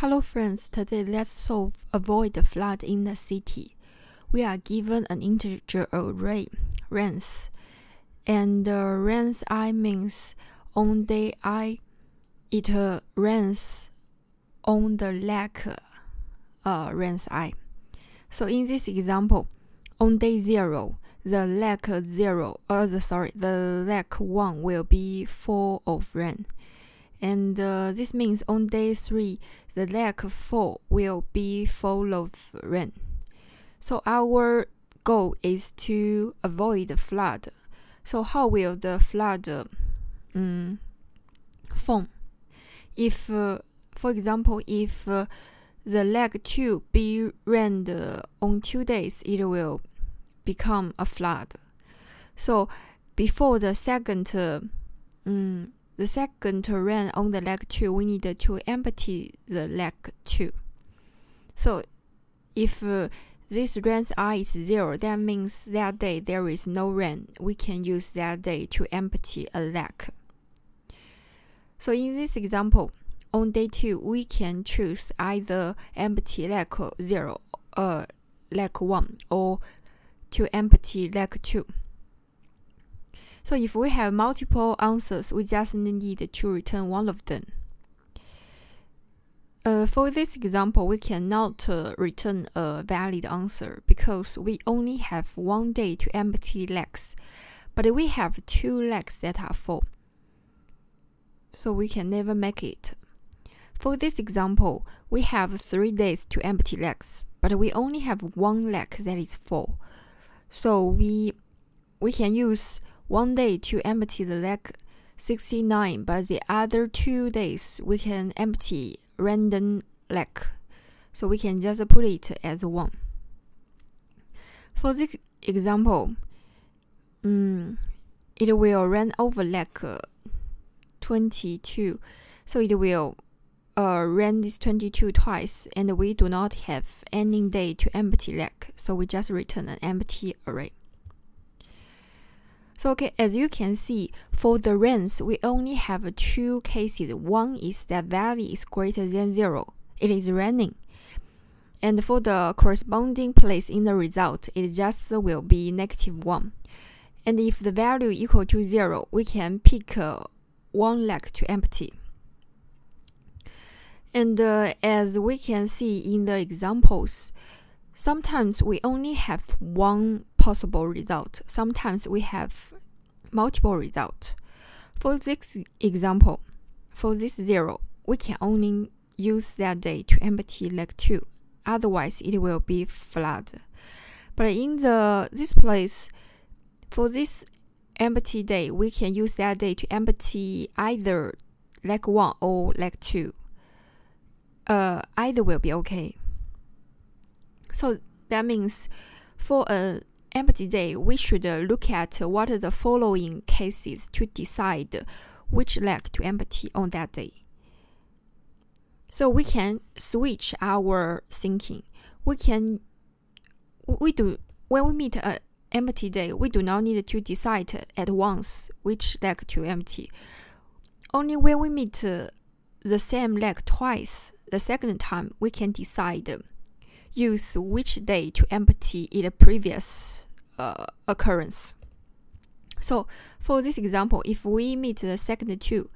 Hello friends, today let's solve avoid the flood in the city. We are given an integer array, rains, and the uh, i means on day i, it uh, rains on the lake uh, rains i. So in this example, on day zero, the lake zero, uh, the sorry, the lake one will be full of rain and uh, this means on day three, the lake four will be full of rain. So our goal is to avoid the flood. So how will the flood um, form? If, uh, for example, if uh, the leg two be rained on two days, it will become a flood. So before the second um, the second rain on the leg 2, we need to empty the leg 2. So if uh, this rain's i is 0, that means that day there is no rain. We can use that day to empty a leg. So in this example, on day 2, we can choose either empty leg 0, uh, leg 1, or to empty leg 2. So if we have multiple answers, we just need to return one of them. Uh, for this example, we cannot uh, return a valid answer because we only have one day to empty legs, but we have two legs that are full. So we can never make it. For this example, we have three days to empty legs, but we only have one leg that is full. So we we can use one day to empty the leg 69, but the other two days we can empty random leg. So we can just put it as 1. For this example, um, it will run over leg 22. So it will uh, run this 22 twice, and we do not have any day to empty leg. So we just return an empty array. So okay, as you can see, for the rains, we only have two cases. One is that value is greater than zero. It is raining. And for the corresponding place in the result, it just will be negative 1. And if the value equal to 0, we can pick uh, one leg to empty. And uh, as we can see in the examples, sometimes we only have one possible result. Sometimes we have multiple results. For this example, for this zero, we can only use that day to empty leg 2. Otherwise, it will be flood. But in the this place, for this empty day, we can use that day to empty either leg 1 or leg 2. Uh, either will be okay. So that means for a empty day, we should uh, look at what are the following cases to decide which leg to empty on that day. So we can switch our thinking. We can we do when we meet uh, a empty day, we do not need to decide at once which leg to empty. Only when we meet uh, the same leg twice, the second time we can decide use which day to empty in a previous uh, occurrence. So for this example, if we meet the second two,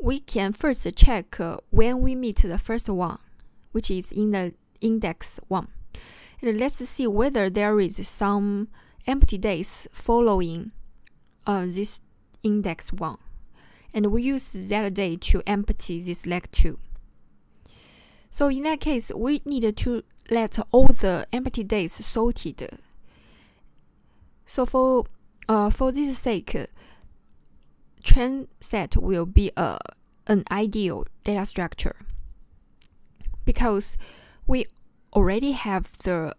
we can first check uh, when we meet the first one, which is in the index one. And let's see whether there is some empty days following uh, this index one. And we use that day to empty this leg two. So in that case, we need to let all the empty days sorted. So for uh, for this sake, tree set will be a an ideal data structure because we already have the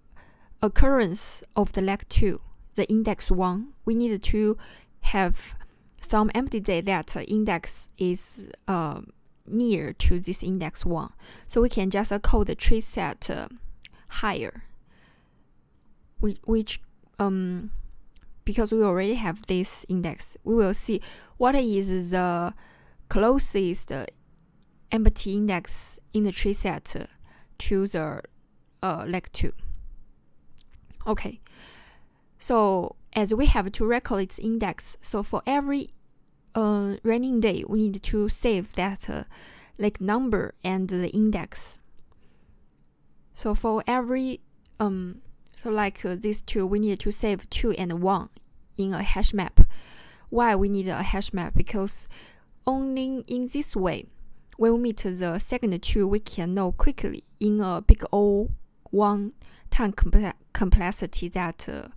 occurrence of the leg 2, the index 1. We need to have some empty day that index is uh, near to this index 1. So we can just call the tree set uh, higher, which, which um, because we already have this index, we will see what is the closest empty index in the tree set to the uh, leg 2. Okay, so as we have to record its index, so for every uh, running day, we need to save that uh, like number and the index. So for every um, so like uh, these two, we need to save two and one in a hash map. Why we need a hash map? Because only in this way, when we meet the second two, we can know quickly in a big O one time complexity that uh,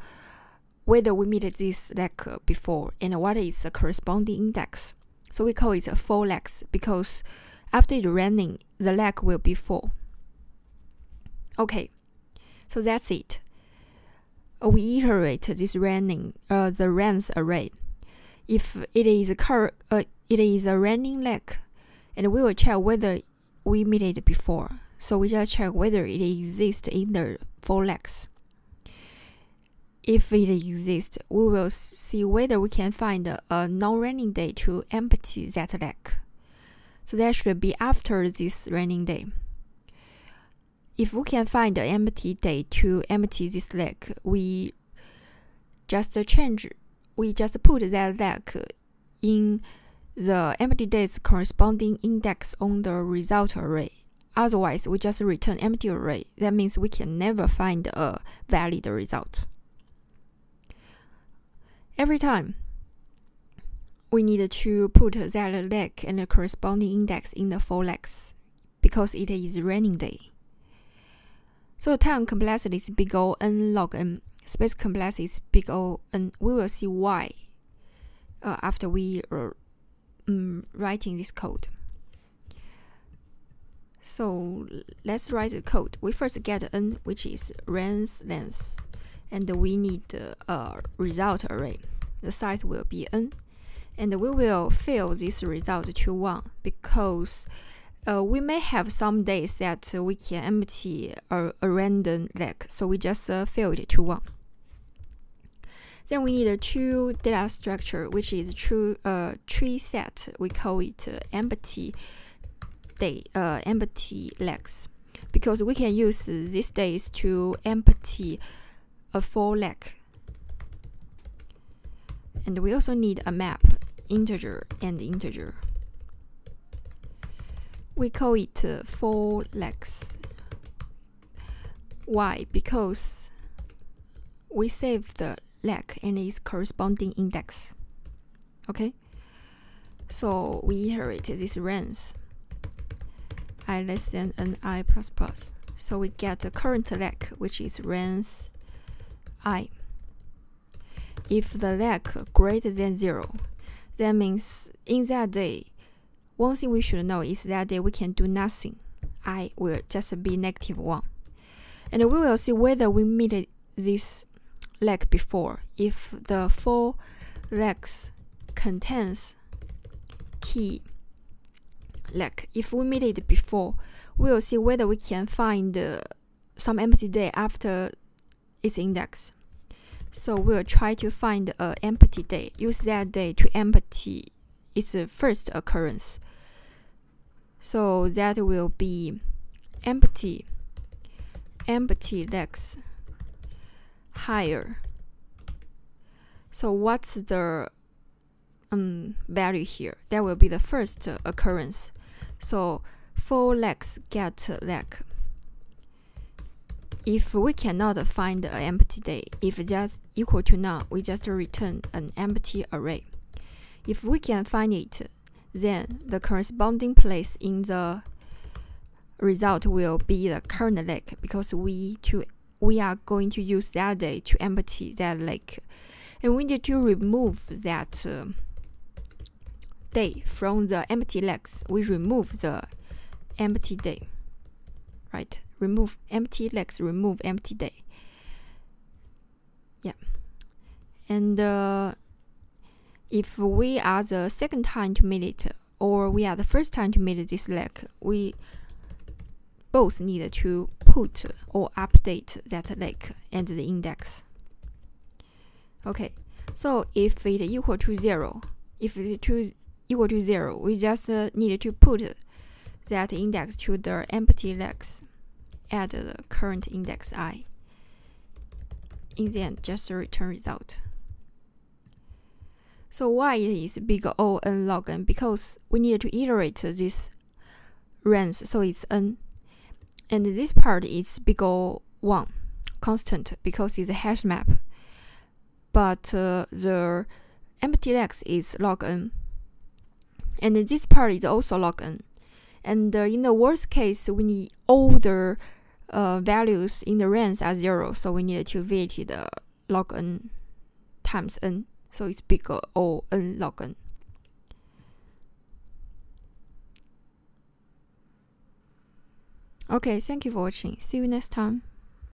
whether we meet this leg before and what is the corresponding index. So we call it a full legs because after it running, the leg will be full. Okay, so that's it. We iterate this running, uh, the runs array. If it is a uh, it is a running leg, and we will check whether we meet it before. So we just check whether it exists in the full legs. If it exists, we will see whether we can find a non-running day to empty that leg. So that should be after this running day. If we can find an empty day to empty this leg, we just change, we just put that leg in the empty days corresponding index on the result array. Otherwise, we just return empty array. That means we can never find a valid result. Every time, we need to put that leg and the corresponding index in the full legs because it is raining day. So time complexity is big O n log n, space complexity is big O n. We will see why uh, after we are um, writing this code. So let's write the code. We first get n, which is runs length, and we need a result array. The size will be n, and we will fill this result to one because uh, we may have some days that we can empty a, a random leg, so we just uh, fill it to one. Then we need a true data structure, which is true uh, tree set. We call it uh, empty day, uh, empty legs, because we can use these days to empty a full leg. And we also need a map, integer and integer. We call it uh, full legs. Why? Because we save the leg and its corresponding index. Okay, so we iterate this runs i less than n i plus plus. So we get a current leg which is runs i. If the leg greater than zero, that means in that day, one thing we should know is that we can do nothing. i will just be negative one. And we will see whether we meet this leg before if the full legs contains key leg. If we meet it before, we will see whether we can find uh, some empty day after its index. So we'll try to find an empty day. Use that day to empty its first occurrence. So that will be empty, empty legs higher. So what's the um, value here? That will be the first uh, occurrence. So full legs get leg. If we cannot find an empty day, if just equal to none, we just return an empty array. If we can find it, then the corresponding place in the result will be the current lake because we to we are going to use that day to empty that lake. And we need to remove that uh, day from the empty legs. We remove the empty day. Right? Remove empty legs, remove empty day. Yeah. And uh, if we are the second time to meet it, or we are the first time to meet this leg, we both need to put or update that leg and the index. Okay, so if it equal to zero, if it to equal to zero, we just uh, need to put that index to the empty legs add the current index i. In the end, just return result. So why it is big O n log n? Because we need to iterate this range, so it's n. And this part is big O 1 constant because it's a hash map. But uh, the empty legs is log n. And this part is also log n. And uh, in the worst case, we need all the uh, values in the range are zero, so we need to VAT the log n times n, so it's bigger O n log n. Okay, thank you for watching. See you next time.